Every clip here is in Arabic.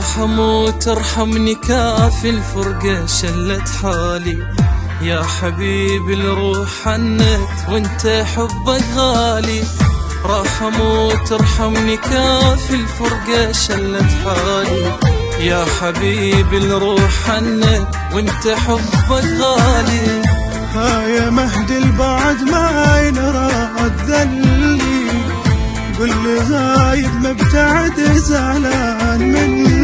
ارحم وترحمني كافي الفرقة شلت حالي. يا حبيبي الروح حنت وانت حبك غالي. رحم وترحمني كافي الفرقة شلت حالي. يا حبيبي الروح حنت وانت حبك غالي. ها يا مهدي البعد ما ينراد ذلي قل لي غايب مبتعد زعلان مني.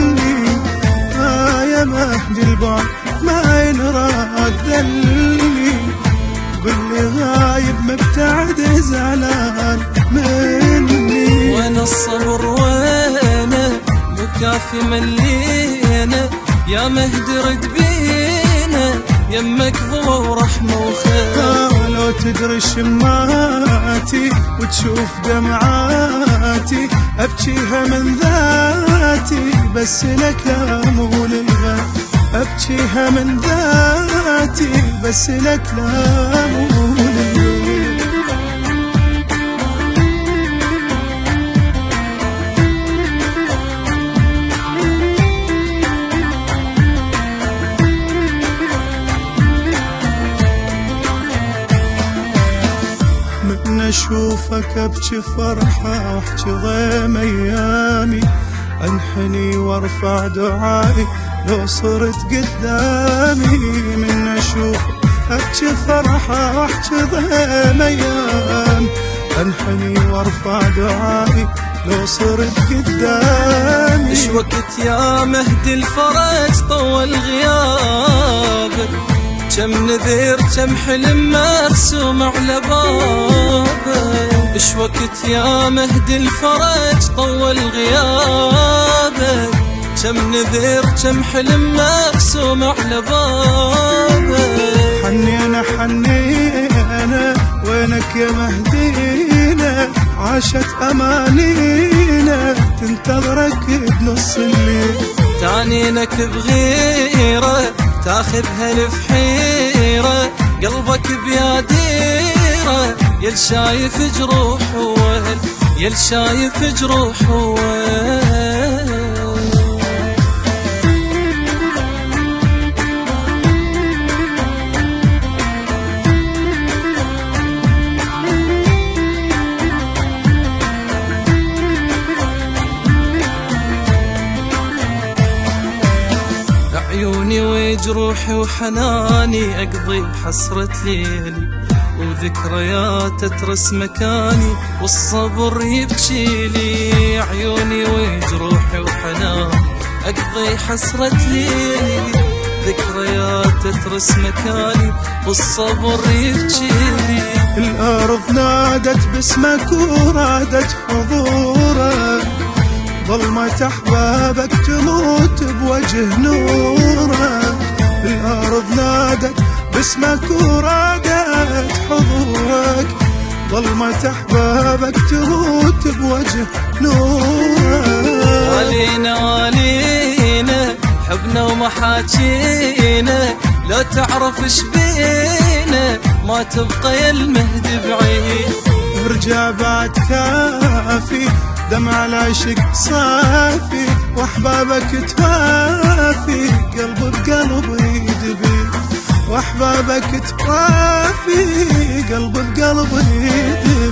مكافي ملينا يا مهدي رد بينا يمك ضوى ورحمة وخير. لو تدري شماتي وتشوف دمعاتي أبكيها من ذاتي بس لك لا مو للغير أبكيها من ذاتي بس لك لا مو أشوفك ابكي فرحة واحكي ضيم أيامي. أنحني وأرفع دعائي لو صرت قدامي. من أشوفك ابكي فرحة واحكي ضيم أيامي. أنحني وأرفع دعائي لو صرت قدامي. إيش وقت يا مهدي الفرج طول غيابك كم نذير كم حلم مرسوم على بابك إيش وقت يا مهدي الفرج طول غيابك كم نذير كم حلم مرسوم على بابك حنينا حنينا وينك يا مهدينا عاشت امانينا تنتظرك بنص الليل. تعنينك بغيرة تاخذها لفحيرة قلبك بياديرة. يل شايف جروح وهل يل شايف جروح وهل. عيوني وجروحي وحناني أقضي حسرة ليلي. وذكريات ترس مكاني والصبر يبكي لي عيوني وجروحي وحناني أقضي حسرة ليلي. ذكريات ترس مكاني والصبر يبكي لي الأرض نادت باسمك ورادت حضورك ظلمة أحبابك تموت بوجه نورك. الأرض نادت باسمك ورادت حضورك. ظلمة أحبابك تموت بوجه نورك. علينا علينا حبنا ومحاكينا. لو تعرف إيش بينا ما تبقى يا المهدي بعيد. ارجع بعد دمع العشق صافي واحبابك توافي قلب بقلب يدبي واحبابك توافي قلب بقلب يدبي